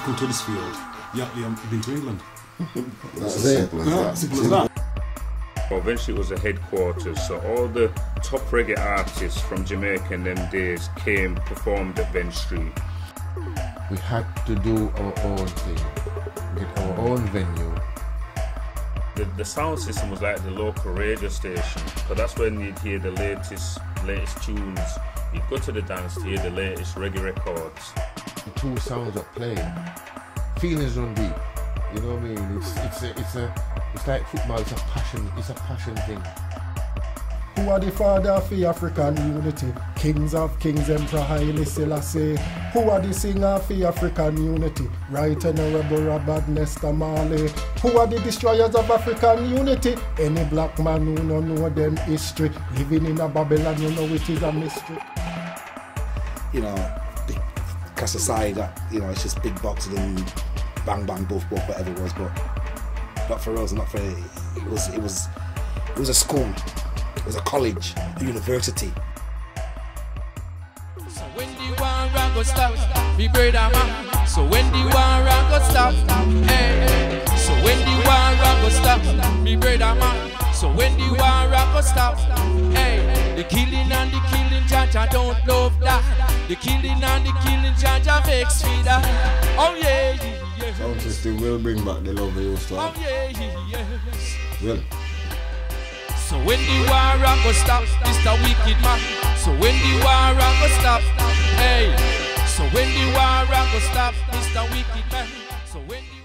come Huddersfield, you have, you have been to England. That's as simple as Yeah, that. simple as that. Eventually, it was a headquarters, so all the top reggae artists from Jamaica in them days came, performed at Venn Street. We had to do our own thing, get our own venue. The, the sound system was like the local radio station, because that's when you'd hear the latest latest tunes. You'd go to the dance to hear the latest reggae records. The two sounds are playing. Feelings run deep. You know what I mean? It's it's a, it's a it's like football. It's a passion. It's a passion thing. Who are the father of the African unity? Kings of kings, Emperor Haile Selassie. Who are the singer of the African unity? Right Honorable Robert Nesta Marley. Who are the destroyers of African unity? Any black man who no know them history. Living in a Babylon, you know it is a mystery. you know, cast aside that, you know, it's just big boxing and bang bang buff buff whatever it was, but not for us, not for it was it was it was a school, it was a college, a university. So when the war go stop, me brother man. So when the war go stop, hey. So when the war go stop, me brother man. So when the war go stop, hey. The killing and the killing, Jah Jah don't love that. The killing and the killing, Jah Jah vex that. Oh yeah, yeah. Sound system will bring back the love used to Oh yeah, yeah, yeah. Well, So when the war run go stop, Mr. Wicked Man. So when the war run go stop, hey. So when the war run go stop, Mr. Wicked Man. So when the